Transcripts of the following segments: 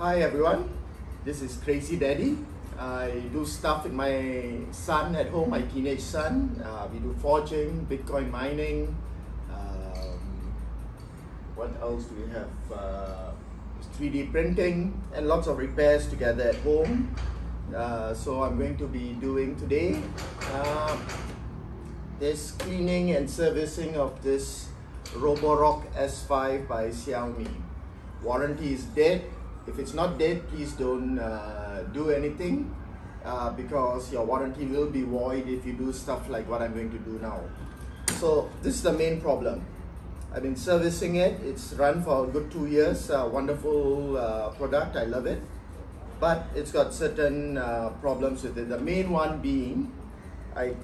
Hi everyone, this is Crazy Daddy. I do stuff with my son at home, my teenage son. Uh, we do forging, Bitcoin mining. Um, what else do we have? Uh, 3D printing and lots of repairs together at home. Uh, so I'm going to be doing today uh, this cleaning and servicing of this Roborock S5 by Xiaomi. Warranty is dead. If it's not dead, please don't uh, do anything uh, because your warranty will be void if you do stuff like what I'm going to do now. So this is the main problem. I've been servicing it. It's run for a good two years. Uh, wonderful uh, product. I love it. But it's got certain uh, problems with it. The main one being, I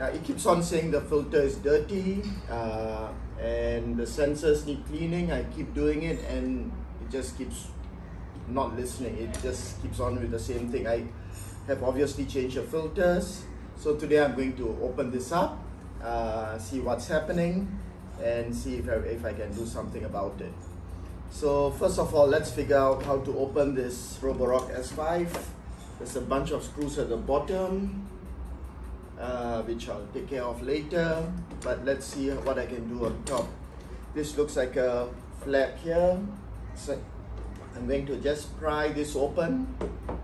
uh, it keeps on saying the filter is dirty uh, and the sensors need cleaning. I keep doing it and it just keeps not listening. It just keeps on with the same thing. I have obviously changed the filters. So today I'm going to open this up, uh, see what's happening and see if I, if I can do something about it. So first of all, let's figure out how to open this Roborock S5. There's a bunch of screws at the bottom, uh, which I'll take care of later. But let's see what I can do on top. This looks like a flap here. So I'm going to just pry this open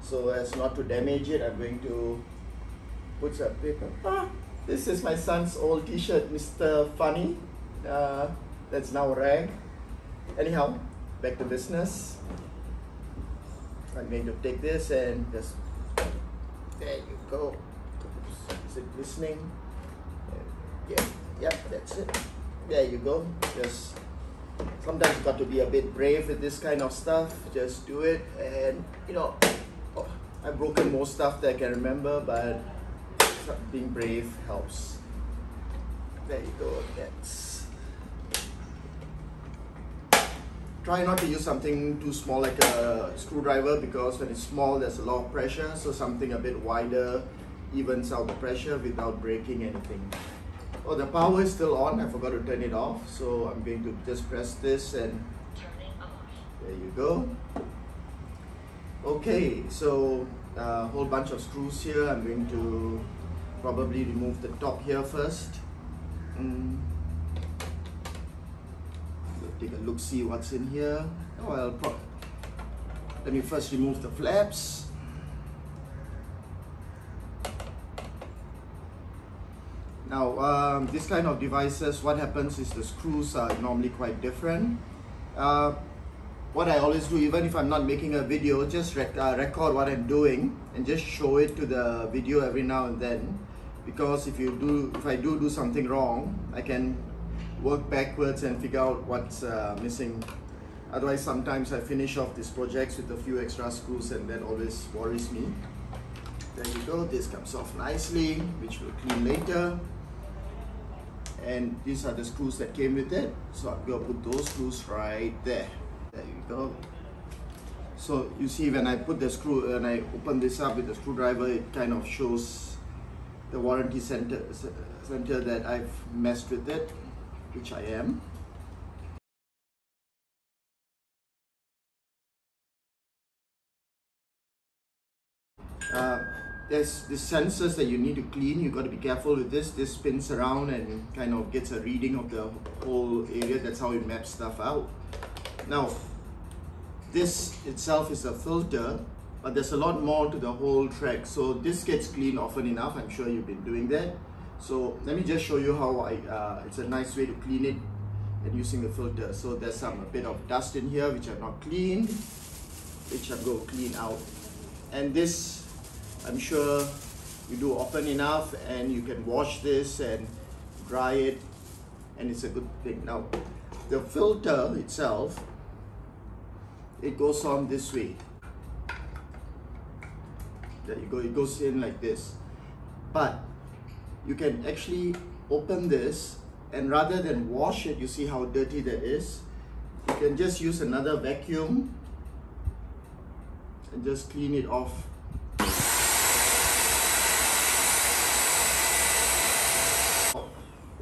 so as not to damage it. I'm going to put some paper. Ah, this is my son's old t-shirt, Mr. Funny. Uh, that's now rag. Anyhow, back to business. I'm going to take this and just, there you go. Is it listening? Yeah, yeah, that's it. There you go. Just sometimes you got to be a bit brave with this kind of stuff. Just do it, and you know, oh, I've broken more stuff that I can remember, but being brave helps. There you go. That's try not to use something too small like a screwdriver because when it's small there's a lot of pressure so something a bit wider evens out the pressure without breaking anything oh the power is still on. I forgot to turn it off so I'm going to just press this and there you go. Okay so a uh, whole bunch of screws here. I'm going to probably remove the top here first. Mm. Take a look see what's in here. Oh I'll let me first remove the flaps now um, this kind of devices what happens is the screws are normally quite different uh, what I always do even if I'm not making a video just rec uh, record what I'm doing and just show it to the video every now and then because if you do if I do do something wrong I can work backwards and figure out what's uh, missing. Otherwise, sometimes I finish off these projects with a few extra screws and that always worries me. There you go, this comes off nicely, which we'll clean later. And these are the screws that came with it. So I'm gonna put those screws right there. There you go. So you see when I put the screw, and I open this up with the screwdriver, it kind of shows the warranty center, center that I've messed with it which I am. Uh, there's the sensors that you need to clean. You've got to be careful with this. This spins around and kind of gets a reading of the whole area. That's how it maps stuff out. Now, this itself is a filter, but there's a lot more to the whole track. So this gets cleaned often enough. I'm sure you've been doing that. So let me just show you how I, uh, it's a nice way to clean it and using the filter. So there's some a bit of dust in here which I've not cleaned, which going to clean out. And this, I'm sure you do often enough and you can wash this and dry it and it's a good thing. Now, the filter itself, it goes on this way. There you go, it goes in like this. But you can actually open this and rather than wash it, you see how dirty that is. You can just use another vacuum and just clean it off.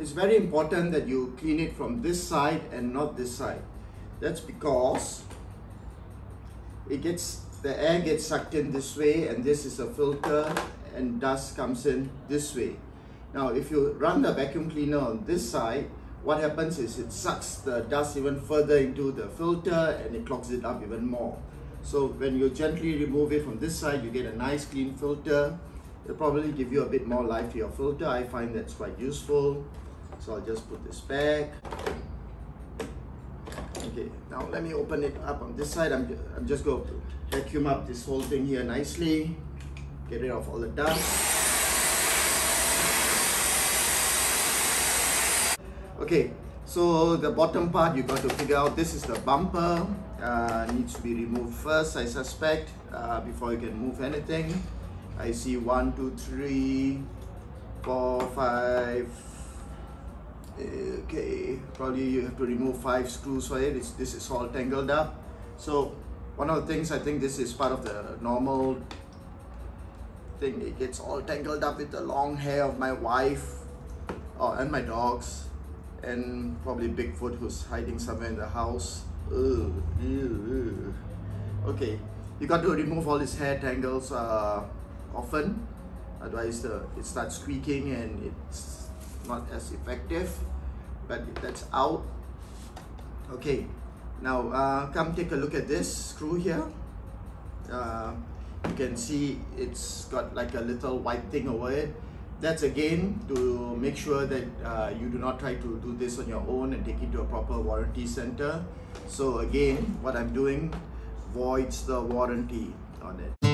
It's very important that you clean it from this side and not this side. That's because it gets the air gets sucked in this way and this is a filter and dust comes in this way. Now if you run the vacuum cleaner on this side what happens is it sucks the dust even further into the filter and it clogs it up even more. So when you gently remove it from this side you get a nice clean filter. It'll probably give you a bit more life to your filter. I find that's quite useful so I'll just put this back. Okay now let me open it up on this side. I'm, I'm just going to vacuum up this whole thing here nicely. Get rid of all the dust. Okay so the bottom part you got to figure out this is the bumper uh, needs to be removed first I suspect uh, before you can move anything. I see one two three four five okay probably you have to remove five screws for it. It's, this is all tangled up. So one of the things I think this is part of the normal thing. It gets all tangled up with the long hair of my wife oh, and my dogs and probably Bigfoot who's hiding somewhere in the house. Ugh, ew, okay you got to remove all these hair tangles uh, often. Otherwise the, it starts squeaking and it's not as effective but that's out. Okay now uh, come take a look at this screw here. Uh, you can see it's got like a little white thing over it. That's again to make sure that uh, you do not try to do this on your own and take it to a proper warranty center. So again what I'm doing voids the warranty on it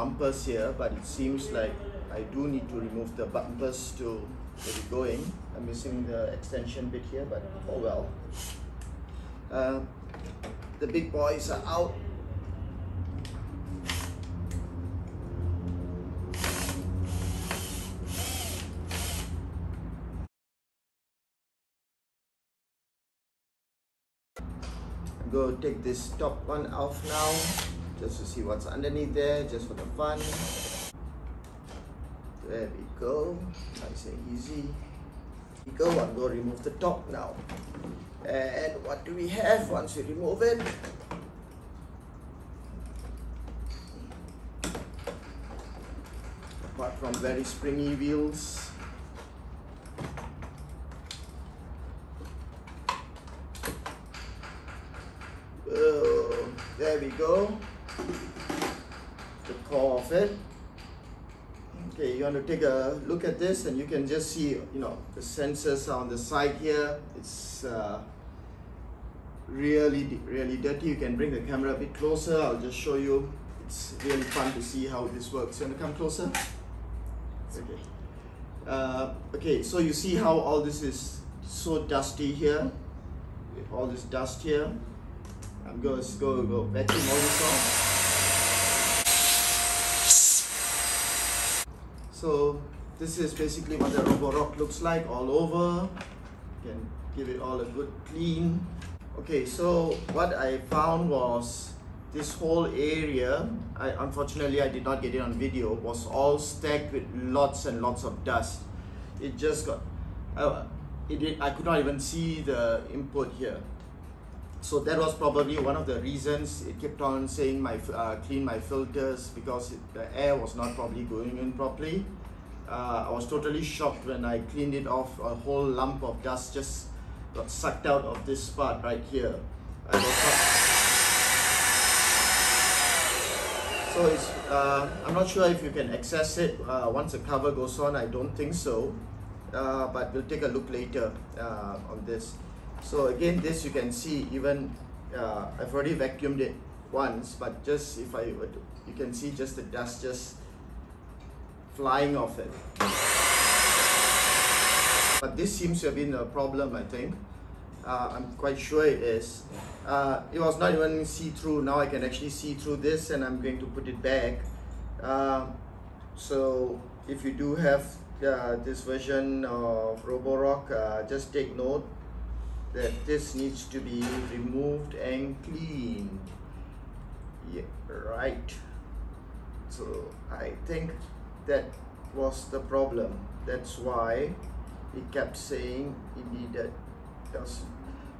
bumpers here but it seems like I do need to remove the bumpers to get it going. I'm missing the extension bit here but oh well. Uh, the big boys are out. To take this top one off now just to see what's underneath there just for the fun. There we go. Nice and easy. We go. I'm going to remove the top now. And what do we have once we remove it? Apart from very springy wheels. Oh, there we go the core of it. Okay, you want to take a look at this and you can just see, you know, the sensors on the side here. It's uh, really, really dirty. You can bring the camera a bit closer. I'll just show you. It's really fun to see how this works. You want to come closer? Okay. Uh, okay, so you see how all this is so dusty here. All this dust here. I'm going to go, go vacuum all this off. So this is basically what the Roborock looks like all over. You can give it all a good clean. Okay, so what I found was this whole area, I, unfortunately I did not get it on video, was all stacked with lots and lots of dust. It just got, uh, it, it, I could not even see the input here. So that was probably one of the reasons it kept on saying my uh, clean my filters because it, the air was not probably going in properly. Uh, I was totally shocked when I cleaned it off. A whole lump of dust just got sucked out of this part right here. So it's, uh, I'm not sure if you can access it uh, once the cover goes on. I don't think so, uh, but we'll take a look later uh, on this. So again, this you can see even uh, I've already vacuumed it once, but just if I to, you can see just the dust just flying off it. But this seems to have been a problem, I think. Uh, I'm quite sure it is. Uh, it was not even see-through. Now I can actually see through this and I'm going to put it back. Uh, so if you do have uh, this version of Roborock, uh, just take note that this needs to be removed and cleaned. Yeah, right. So I think that was the problem. That's why it kept saying it needed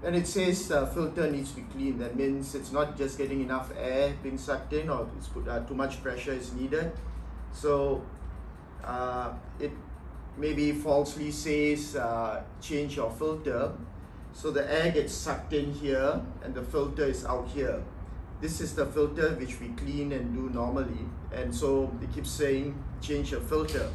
and it says uh, filter needs to be clean that means it's not just getting enough air being sucked in or it's put, uh, too much pressure is needed so uh, it maybe falsely says uh, change your filter so the air gets sucked in here and the filter is out here. This is the filter which we clean and do normally. And so it keeps saying change your filter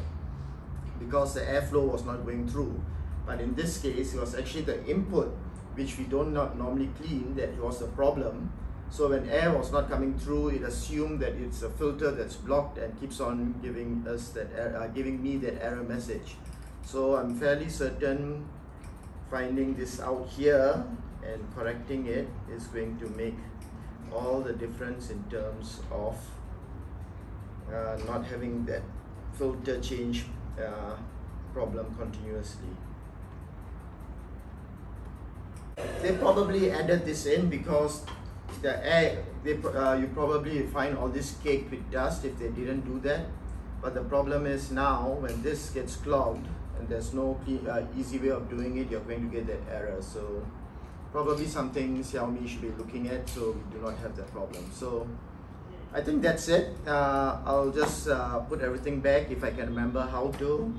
because the airflow was not going through. But in this case it was actually the input which we don't not normally clean that was the problem. So when air was not coming through it assumed that it's a filter that's blocked and keeps on giving us that uh, giving me that error message. So I'm fairly certain finding this out here and correcting it is going to make all the difference in terms of uh, not having that filter change uh, problem continuously. They probably added this in because the air, they, uh, you probably find all this cake with dust if they didn't do that. But the problem is now when this gets clogged and there's no uh, easy way of doing it, you're going to get that error. So probably something Xiaomi should be looking at so we do not have that problem. So I think that's it. Uh, I'll just uh, put everything back if I can remember how to.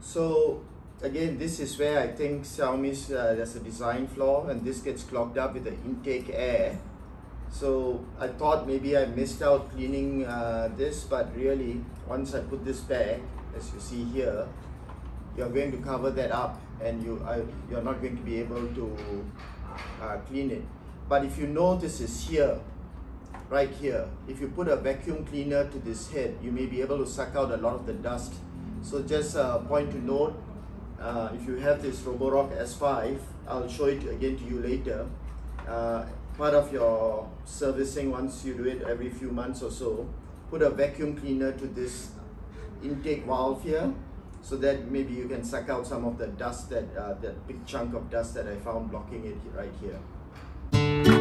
So again, this is where I think Xiaomi's, uh, there's a design flaw and this gets clogged up with the intake air. So I thought maybe I missed out cleaning uh, this, but really once I put this back, as you see here, you're going to cover that up and you, uh, you're not going to be able to uh, clean it. But if you notice is here, right here, if you put a vacuum cleaner to this head, you may be able to suck out a lot of the dust. So just a point to note, uh, if you have this Roborock S5, I'll show it again to you later. Uh, part of your servicing, once you do it every few months or so, put a vacuum cleaner to this intake valve here so that maybe you can suck out some of the dust that uh, that big chunk of dust that I found blocking it right here.